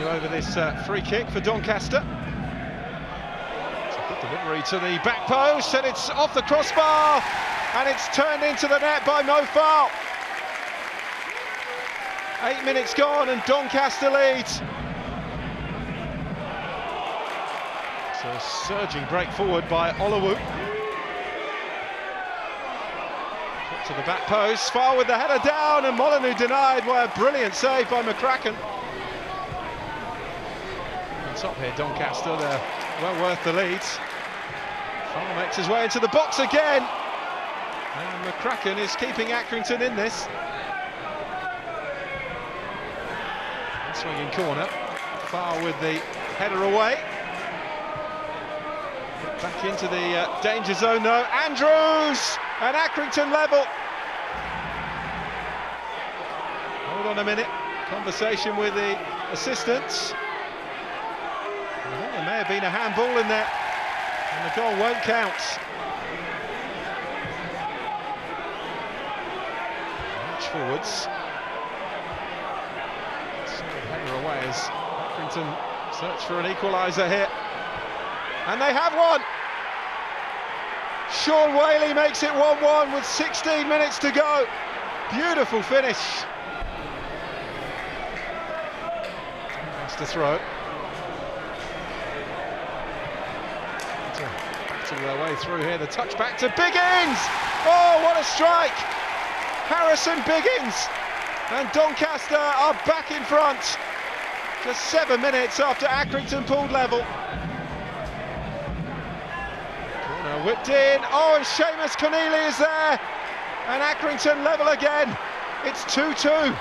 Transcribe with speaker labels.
Speaker 1: you over this uh, free kick for Doncaster. It's a good delivery to the back post, and it's off the crossbar, and it's turned into the net by Mo. Eight minutes gone, and Doncaster leads. So a surging break forward by Olowu. To the back post, far with the header down, and Molyneux denied by a brilliant save by McCracken. Top here, Doncaster, they're well worth the lead. Farl makes his way into the box again. And McCracken is keeping Accrington in this. Swinging corner, Farl with the header away. Back into the uh, danger zone though. Andrews and Accrington level. Hold on a minute. Conversation with the assistants. I think there may have been a handball in there, and the goal won't count. March forwards. Header away as Accrington search for an equaliser here. And they have one. Shaun Whalley makes it 1-1 with 16 minutes to go. Beautiful finish. Has to throw. Battle their way through here. The touch back to Biggins. Oh, what a strike! Harrison Biggins and Doncaster are back in front. Just seven minutes after Accrington pulled level. Corner whipped in. Oh, and Seamus Conneely is there. And Accrington level again. It's 2-2.